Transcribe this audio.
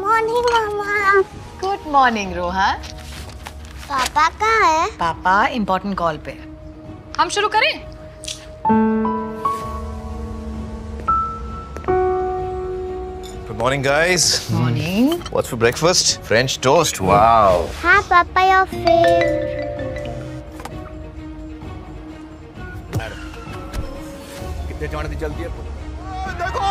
Morning मामा good morning Rohan पापा कहाँ है पापा इम्पोर्टेंट कॉल पे हम शुरू करें Good morning, guys. Morning. What's for breakfast? French toast. Wow. हाँ पापा योर फेवरेट कितने जाने दी जल्दी है देखो